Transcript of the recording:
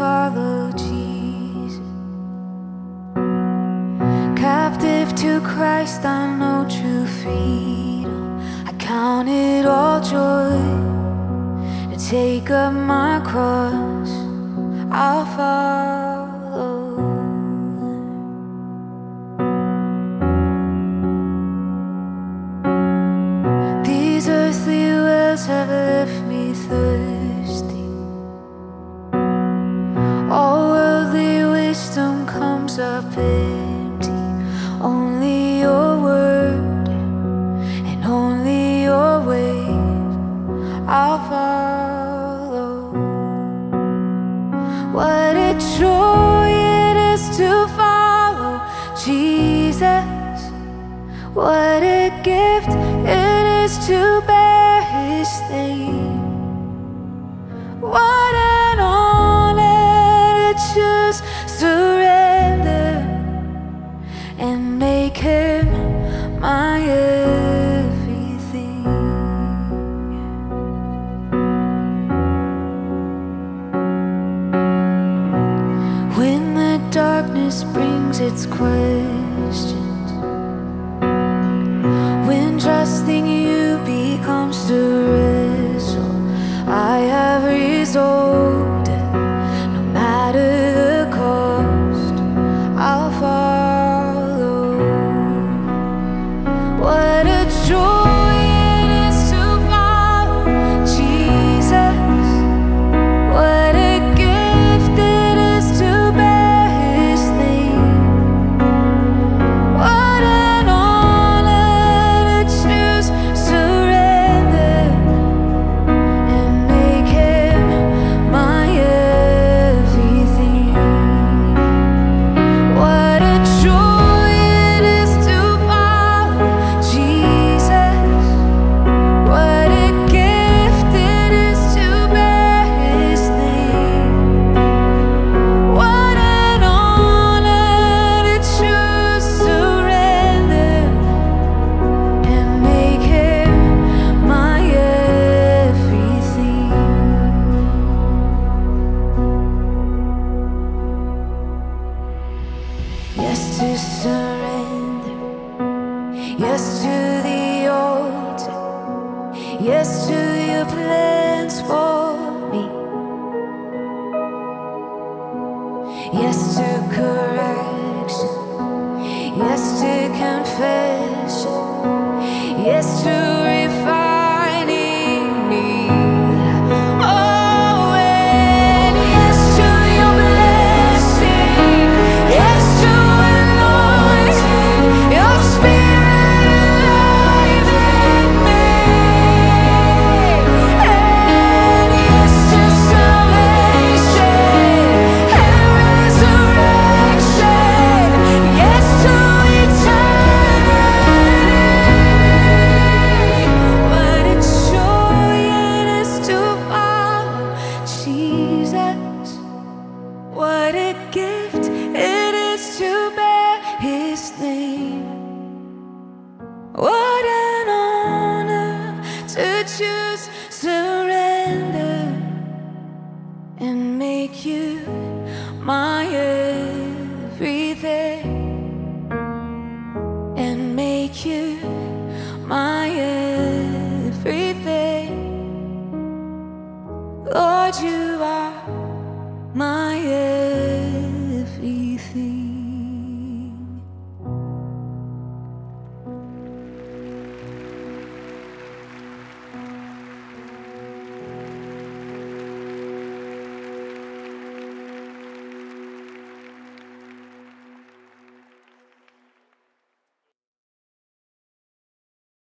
follow Jesus. Captive to Christ, I know true freedom. I count it all joy to take up my cross. I'll follow. What a joy it is to follow Jesus. What a gift it is to its questions, surrender. Yes to the altar. Yes to your plans What a gift it is to bear his name. What an honor to choose surrender and make you my everything and make you my everything. Lord, you are my